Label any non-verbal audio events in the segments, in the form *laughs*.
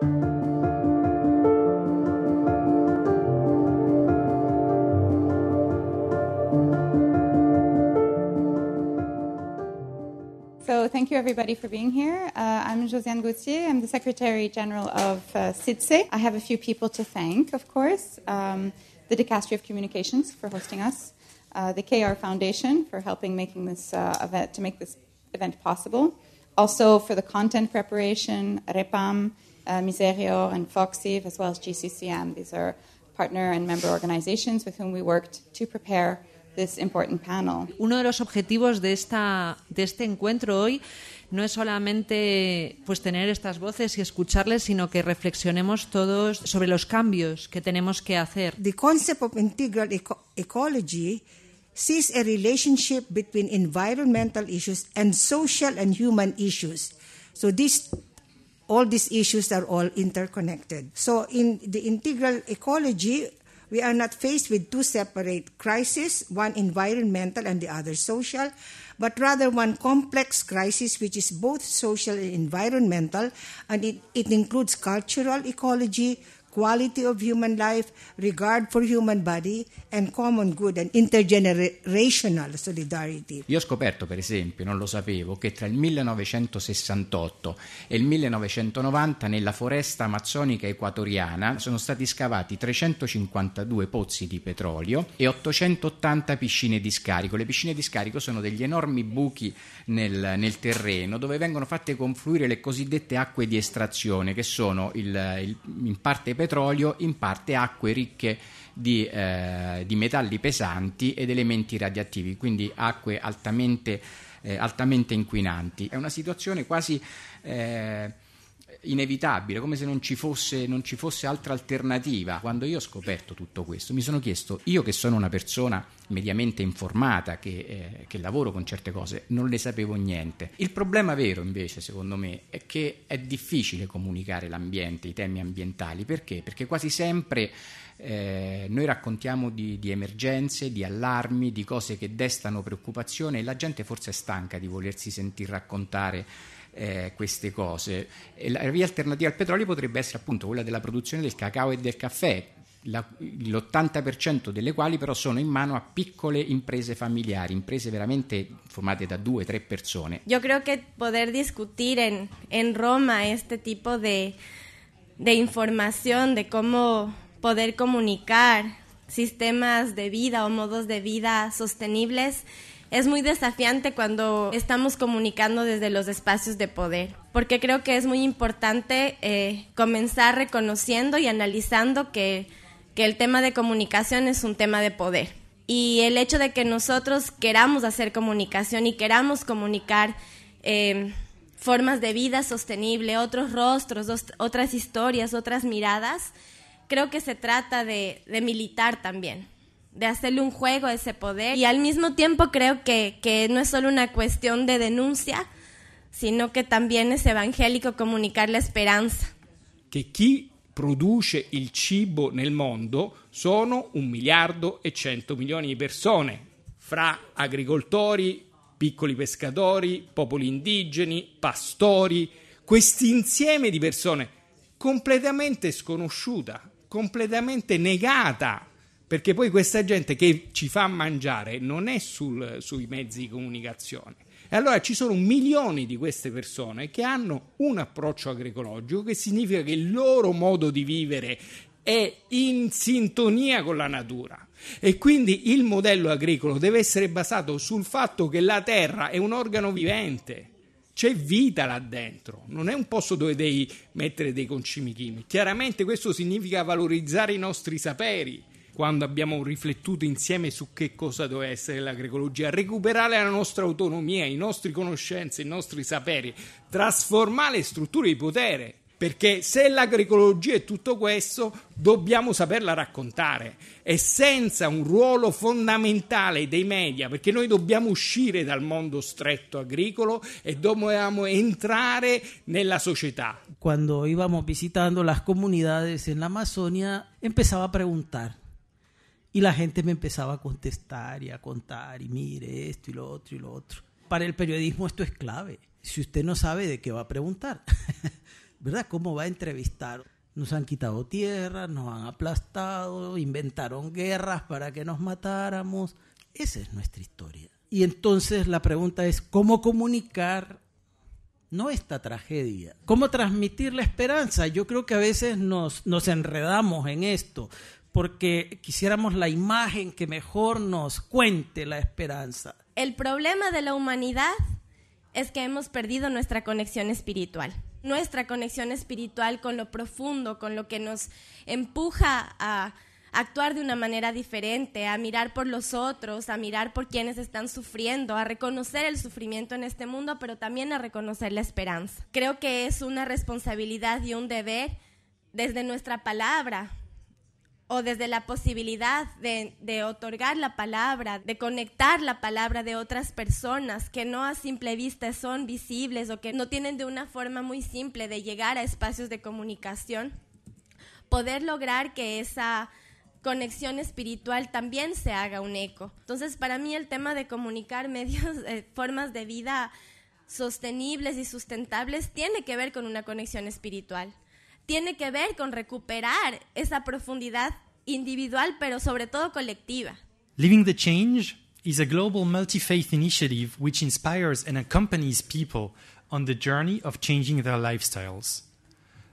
So thank you everybody for being here. Uh, I'm Josiane Gauthier. I'm the Secretary General of uh. I have a few people to thank, of course. Um, the Dicastery of Communications for hosting us, uh, the KR Foundation for helping making this uh, event to make this event possible. Also for the content preparation, REPAM, uh, Miserior, and Foxiv, as well as GCCM. These are partner and member organizations with whom we worked to prepare Uno de los objetivos de, esta, de este encuentro hoy no es solamente pues tener estas voces y escucharles, sino que reflexionemos todos sobre los cambios que tenemos que hacer. The concept of integral eco ecology sees a relationship between environmental issues and social and human issues. So this all these issues are all interconnected. So in the integral ecology we are not faced with two separate crises, one environmental and the other social, but rather one complex crisis which is both social and environmental, and it, it includes cultural ecology, quality of human life, regard for human body and common good and intergenerational solidarity. Io ho scoperto, per esempio, non lo sapevo, che tra il 1968 e il 1990 nella foresta amazzonica equatoriana sono stati scavati 352 pozzi di petrolio e 880 piscine di scarico. Le piscine di scarico sono degli enormi buchi nel, nel terreno dove vengono fatte confluire le cosiddette acque di estrazione, che sono il, il, in parte petrolio petrolio, in parte acque ricche di, eh, di metalli pesanti ed elementi radioattivi, quindi acque altamente, eh, altamente inquinanti. È una situazione quasi... Eh, inevitabile, come se non ci, fosse, non ci, fosse, altra alternativa. Quando io ho scoperto tutto questo, mi sono chiesto, io che sono una persona mediamente informata, che, eh, che, lavoro con certe cose, non ne sapevo niente. Il problema vero, invece, secondo me, è che è difficile comunicare l'ambiente, i temi ambientali. Perché? Perché quasi sempre eh, noi raccontiamo di, di, emergenze, di allarmi, di cose che destano preoccupazione e la gente forse è stanca di volersi sentir raccontare eh, queste cose. E la via alternativa al petrolio potrebbe essere appunto quella della produzione del cacao e del caffè, la, l'80% delle quali però sono in mano a piccole imprese familiari, imprese veramente formate da due o tre persone. Io credo che poter discutir en, en Roma este tipo de, de información, de cómo poder comunicar sistemas de vida o modos de vida sostenibles es muy desafiante cuando estamos comunicando desde los espacios de poder, porque creo que es muy importante eh, comenzar reconociendo y analizando que, que el tema de comunicación es un tema de poder. Y el hecho de que nosotros queramos hacer comunicación y queramos comunicar eh, formas de vida sostenible, otros rostros, otras historias, otras miradas, creo que se trata de, de militar también de hacerle un juego a ese poder y al mismo tiempo creo que, que no es solo una cuestión de denuncia, sino che también es evangelico comunicare la speranza. Che chi produce il cibo nel mondo sono un miliardo e cento milioni di persone, fra agricoltori, piccoli pescatori, popoli indigeni, pastori, questo insieme di persone completamente sconosciuta, completamente negata perché poi questa gente che ci fa mangiare non è sul, sui mezzi di comunicazione. E allora ci sono milioni di queste persone che hanno un approccio agroecologico, che significa che il loro modo di vivere è in sintonia con la natura. E quindi il modello agricolo deve essere basato sul fatto che la terra è un organo vivente. C'è vita là dentro, non è un posto dove devi mettere dei concimi chimici. Chiaramente questo significa valorizzare i nostri saperi, quando abbiamo riflettuto insieme su che cosa deve essere l'agroecologia, recuperare la nostra autonomia, i nostri conoscenze, i nostri saperi, trasformare strutture di potere. Perché se l'agroecologia è tutto questo, dobbiamo saperla raccontare e senza un ruolo fondamentale dei media, perché noi dobbiamo uscire dal mondo stretto agricolo e dobbiamo entrare nella società. Quando íbamos visitando las comunidades en la Amazonia, empezaba a preguntar Y la gente me empezaba a contestar y a contar, y mire esto y lo otro y lo otro. Para el periodismo esto es clave. Si usted no sabe, ¿de qué va a preguntar? *laughs* ¿verdad? ¿Cómo va a entrevistar? Nos han quitado tierra, nos han aplastado, inventaron guerras para que nos matáramos. Esa es nuestra historia. Y entonces la pregunta es, ¿cómo comunicar no esta tragedia? ¿Cómo transmitir la esperanza? Yo creo que a veces nos, nos enredamos en esto porque quisiéramos la imagen que mejor nos cuente la esperanza. El problema de la humanidad es que hemos perdido nuestra conexión espiritual. Nuestra conexión espiritual con lo profundo, con lo que nos empuja a actuar de una manera diferente, a mirar por los otros, a mirar por quienes están sufriendo, a reconocer el sufrimiento en este mundo, pero también a reconocer la esperanza. Creo que es una responsabilidad y un deber desde nuestra palabra o desde la posibilidad de, otorgar la palabra, de conectar la palabra de otras personas que no a simple vista son visibles o que no tienen de una forma muy simple de llegar a espacios de comunicación, poder lograr que esa conexión espiritual también se haga un eco. Entonces, para mí el tema de comunicar *laughs* medios, eh, formas de vida sostenibles y sustentables tiene que ver con una conexión espiritual. Tiene que ver con recuperar esa profundidad individual, pero sobre todo colectiva. Living the Change is a global multi-faith initiative which inspires and accompanies people on the journey of changing their lifestyles.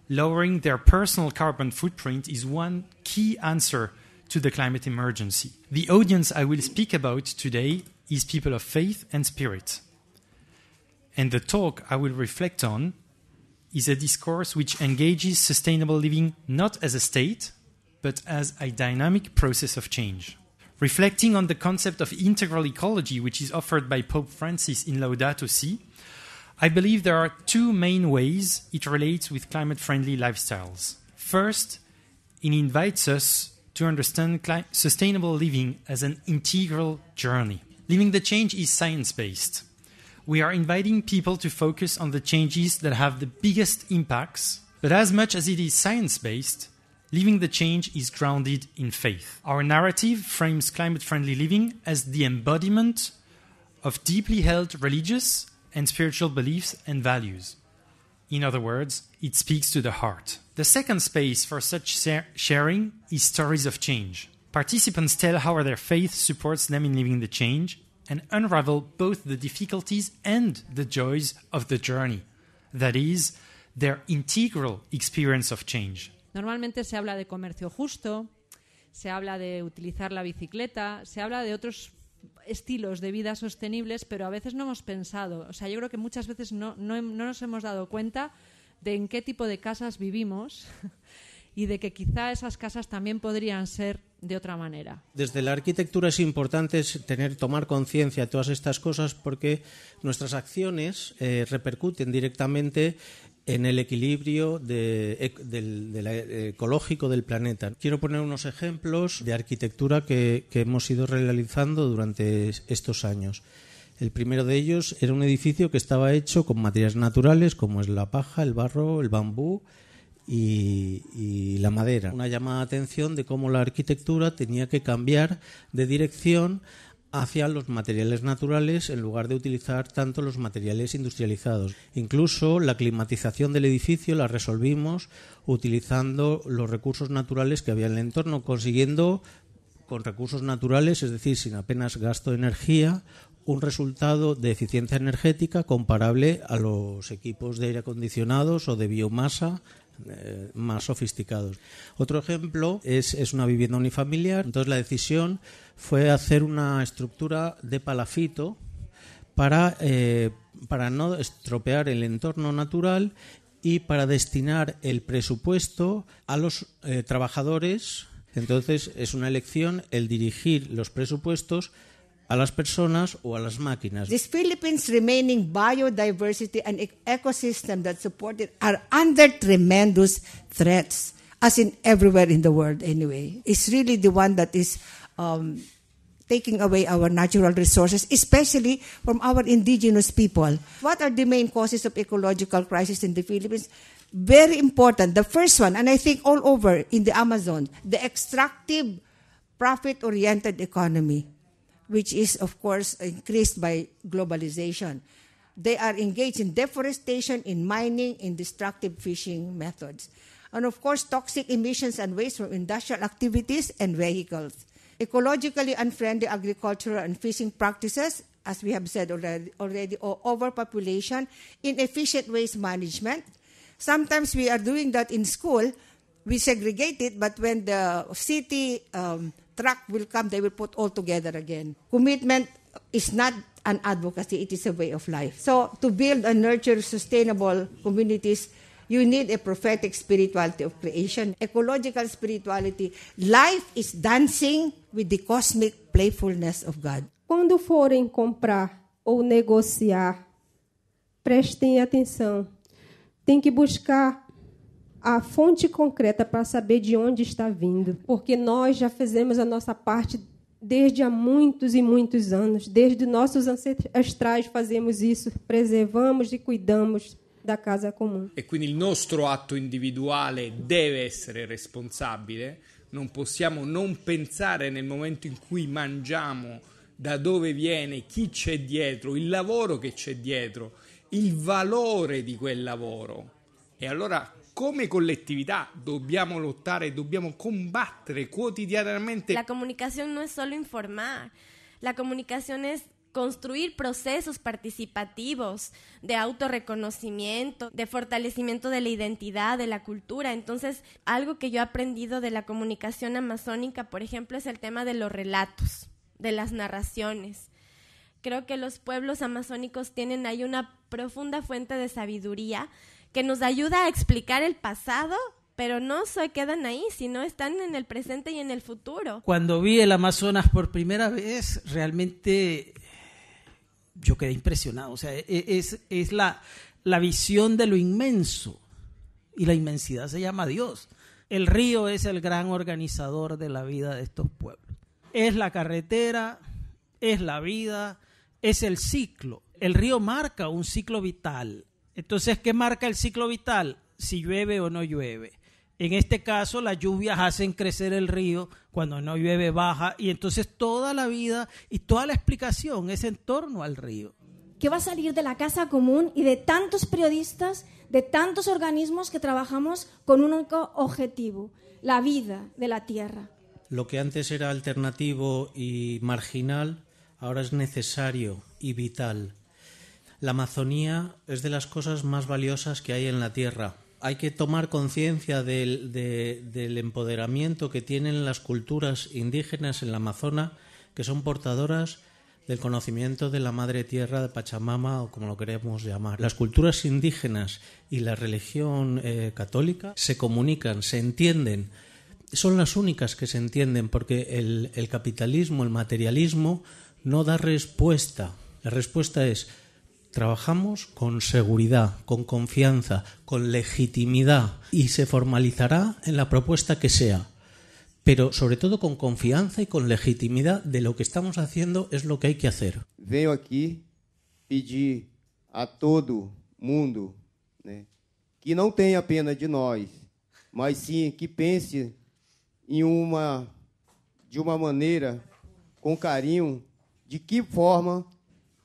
lowering their personal carbon footprint is one key answer to the climate emergency. The audience I will speak about today is people of faith and spirit. And the talk I will reflect on is a discourse which engages sustainable living not as a state, but as a dynamic process of change. Reflecting on the concept of integral ecology, which is offered by Pope Francis in Laudato Si', I believe there are two main ways it relates with climate friendly lifestyles. First, it invites us to understand sustainable living as an integral journey. Living the change is science based. We are inviting people to focus on the changes that have the biggest impacts, but as much as it is science based, living the change is grounded in faith. Our narrative frames climate friendly living as the embodiment of deeply held religious and spiritual beliefs and values. In other words, it speaks to the heart. The second space for such sharing is stories of change. Participants tell how their faith supports them in living the change and unravel both the difficulties and the joys of the journey. That is, their integral experience of change. Normalmente se habla de comercio justo, se habla de utilizar la bicicleta, se habla de otros estilos de vida sostenibles, pero a veces no hemos pensado, o sea, yo creo que muchas veces no, no, no nos hemos dado cuenta de en qué tipo de casas vivimos *laughs* y de que quizá esas casas también podrían ser de otra manera. Desde la arquitectura es importante tener, tomar conciencia de todas estas cosas porque nuestras acciones eh, repercuten directamente en el equilibrio de, ecológico del planeta. Quiero poner unos ejemplos de arquitectura que, hemos ido realizando durante estos años. El primero de ellos era un edificio que estaba hecho con materiales naturales como es la paja, el barro, el bambú y, la madera. Una llamada de atención de cómo la arquitectura tenía que cambiar de dirección hacia los materiales naturales en lugar de utilizar tanto los materiales industrializados. Incluso la climatización del edificio la resolvimos utilizando los recursos naturales que había en el entorno, consiguiendo con recursos naturales, es decir, sin apenas gasto de energía, un resultado de eficiencia energética comparable a los equipos de aire acondicionados o de biomasa eh, más sofisticados. Otro ejemplo es, es, una vivienda unifamiliar. Entonces la decisión fue hacer una estructura de palafito para, eh, para no estropear el entorno natural y para destinar el presupuesto a los eh, trabajadores. Entonces es una elección el dirigir los presupuestos a las personas o a las máquinas. This Philippines remaining biodiversity and ecosystem that support it are under tremendous threats, as in everywhere in the world anyway. It's really the one that is um, taking away our natural resources, especially from our indigenous people. What are the main causes of ecological crisis in the Philippines? Very important. The first one, and I think all over in the Amazon, the extractive, profit oriented economy which is, of course, increased by globalization. they are engaged in deforestation, in mining, in destructive fishing methods. And of course, toxic emissions and waste from industrial activities and vehicles. Ecologically unfriendly agricultural and fishing practices, as we have said already, already or overpopulation, inefficient waste management. Sometimes we are doing that in school, we segregate it, but when the city um, truck will come, they will put all together again. Commitment is not an advocacy, it is a way of life. So, to build and nurture sustainable communities, you need a prophetic spirituality of creation, ecological spirituality. Life is dancing with the cosmic playfulness of God. Quando forem comprar ou negociar, prestem atenção. Tem que buscar a fonte concreta para saber de onde está vindo, porque nós já fizemos a nossa parte desde há muitos e muitos anos, desde nossos ancestrais fazemos isso, preservamos e cuidamos da casa comune. E quindi il nostro atto individuale deve essere responsabile, non possiamo non pensare nel momento in cui mangiamo da dove viene, chi c'è dietro, il lavoro che c'è dietro, il valore di quel lavoro. E allora come collettività dobbiamo lottare, dobbiamo combattere quotidianamente. La comunicación no es solo informar, la comunicación es construir procesos participativos de autorreconocimiento, de fortalecimiento de la identidad, de la cultura. Entonces, algo que yo he aprendido de la comunicación amazónica, por ejemplo, es el tema de los relatos, de las narraciones. Creo que los pueblos amazónicos tienen ahí una profunda fuente de sabiduría que nos ayuda a explicar el pasado pero no se quedan ahí, sino están en el presente y en el futuro. Cuando vi el Amazonas por primera vez, realmente yo quedé impresionado. O sea, e, es, es la, la visión de lo inmenso. Y la inmensidad se llama Dios. El río es el gran organizador de la vida de estos pueblos. Es la carretera, es la vida, es el ciclo. El río marca un ciclo vital. Entonces, ¿qué marca el ciclo vital? Si llueve o no llueve. En este caso, las lluvias hacen crecer el río, cuando no llueve baja, y entonces toda la vida y toda la explicación es en torno al río. ¿Qué va a salir de la Casa Común y de tantos periodistas, de tantos organismos que trabajamos con un único objetivo, la vida de la tierra? Lo que antes era alternativo y marginal, ahora es necesario y vital. La Amazonía es de las cosas más valiosas que hay en la tierra hay que tomar conciencia del, del, empoderamiento que tienen las culturas indígenas en la Amazona, que son portadoras del conocimiento de la madre tierra de Pachamama o como lo queremos llamar. Las culturas indígenas y la religión eh, católica se comunican, se entienden, son las únicas que se entienden porque el, el capitalismo, el materialismo no da respuesta. La respuesta es Trabajamos con seguridad, con confianza, con legitimidad y se formalizará en la propuesta que sea. Pero sobre todo con confianza y con legitimidad de lo que estamos haciendo es lo que hay que hacer. Vengo aquí pedir a todo mundo que não tenha pena de nós, mas sim que pense em uma de uma maneira com carinho de que forma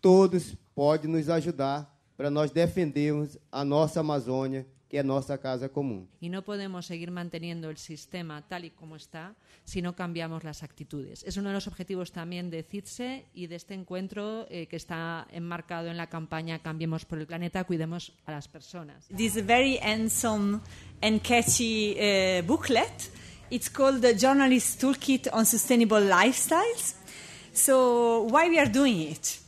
todos pode nos ajudar para nós defendermos a nossa Amazônia, que é nossa casa común. Y no podemos seguir manteniendo el sistema tal y como está si no cambiamos las actitudes. Es uno de los objetivos también de CITSE y de este encuentro eh, que está enmarcado en la campaña Cambiemos por el planeta, cuidemos a las personas. This very handsome and catchy uh, booklet. It's called the Journalist Toolkit on Sustainable Lifestyles. So why we are doing it?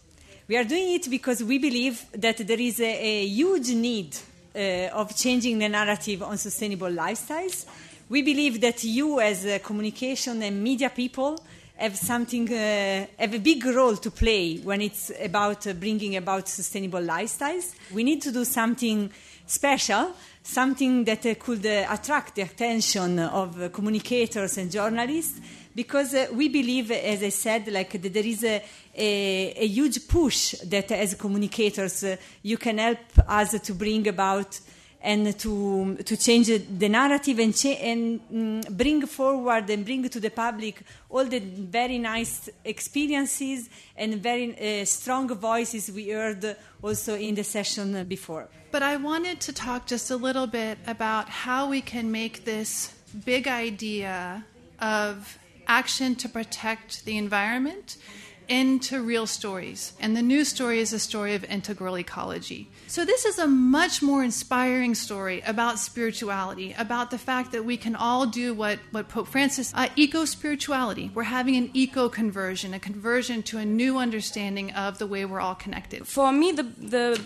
We are doing it because we believe that there is a, a huge need uh, of changing the narrative on sustainable lifestyles. We believe that you, as communication and media people, have something, uh, have a big role to play when it's about uh, bringing about sustainable lifestyles. We need to do something special, something that uh, could uh, attract the attention of communicators and journalists because uh, we believe, as I said, like that there is a, a, a huge push that as communicators uh, you can help us to bring about and to to change the narrative and cha- and mm, bring forward and bring to the public all the very nice experiences and very uh, strong voices we heard also in the session before. But I wanted to talk just a little bit about how we can make this big idea of action to protect the environment into real stories. And the new story is a story of integral ecology. So, this is a much more inspiring story about spirituality, about the fact that we can all do what, what Pope Francis, uh, eco spirituality. We're having an eco conversion, a conversion to a new understanding of the way we're all connected. For me, the, the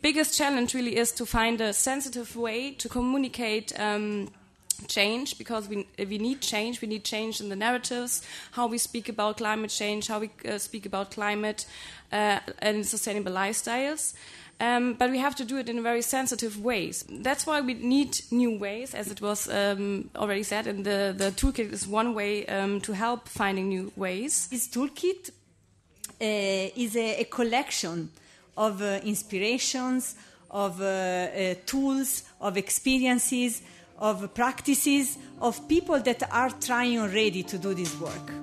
biggest challenge really is to find a sensitive way to communicate. Um, change because we, we need change. We need change in the narratives, how we speak about climate change, how we uh, speak about climate uh, and sustainable lifestyles. Um, but we have to do it in a very sensitive ways. That's why we need new ways, as it was um, already said, and the, the toolkit is one way um, to help finding new ways. This toolkit uh, is a, a, collection of uh, inspirations, of uh, uh, tools, of experiences of practices of people that are trying already to do this work.